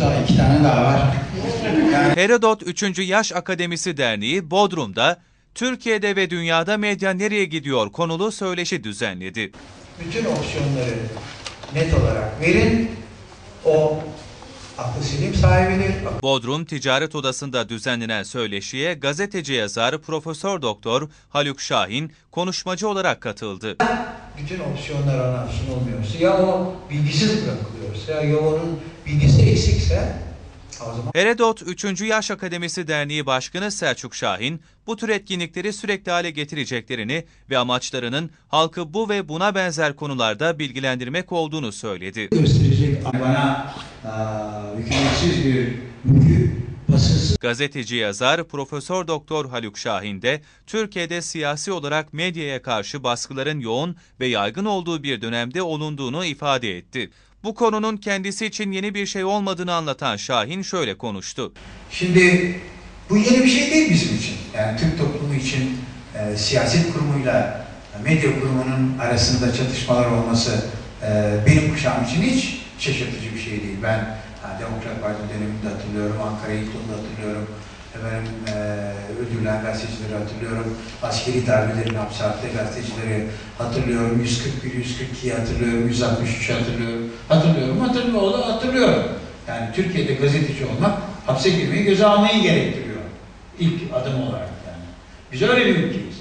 Daha iki tane daha var. Yani Herodot 3. Yaş Akademisi Derneği Bodrum'da Türkiye'de ve dünyada medya nereye gidiyor konulu söyleşi düzenledi. bütün opsiyonları net olarak verin. O aklı selim sahibidir. Bodrum Ticaret Odası'nda düzenlenen söyleşiye gazeteci yazar Profesör Doktor Haluk Şahin konuşmacı olarak katıldı. Bütün opsiyonlar ona sunulmuyorsa ya o bilgisiz bırakılıyorsa ya onun bilgisi o zaman Herodot 3. Yaş Akademisi Derneği Başkanı Selçuk Şahin, bu tür etkinlikleri sürekli hale getireceklerini ve amaçlarının halkı bu ve buna benzer konularda bilgilendirmek olduğunu söyledi. gösterecek bana hükümetsiz bir mülkü Gazeteci yazar Profesör Doktor Haluk Şahin de Türkiye'de siyasi olarak medyaya karşı baskıların yoğun ve yaygın olduğu bir dönemde olunduğunu ifade etti. Bu konunun kendisi için yeni bir şey olmadığını anlatan Şahin şöyle konuştu. Şimdi bu yeni bir şey değil bizim için. Yani Türk toplumu için e, siyaset kurumuyla e, medya kurumunun arasında çatışmalar olması e, benim kuşağım için hiç şaşırtıcı bir şey değil. Ben ha, Demokrat Parti döneminde hatırlıyorum, Ankara ilk yılında hatırlıyorum. Efendim, e, öldürülen gazetecileri hatırlıyorum. Askeri darbelerin hapse gazetecileri hatırlıyorum. 141, 142 hatırlıyorum, 163 hatırlıyorum. Hatırlıyorum, hatırlıyorum, hatırlıyorum. Yani Türkiye'de gazeteci olmak hapse girmeyi göze almayı gerektiriyor. İlk adım olarak yani. Biz öyle bir ülkeyiz.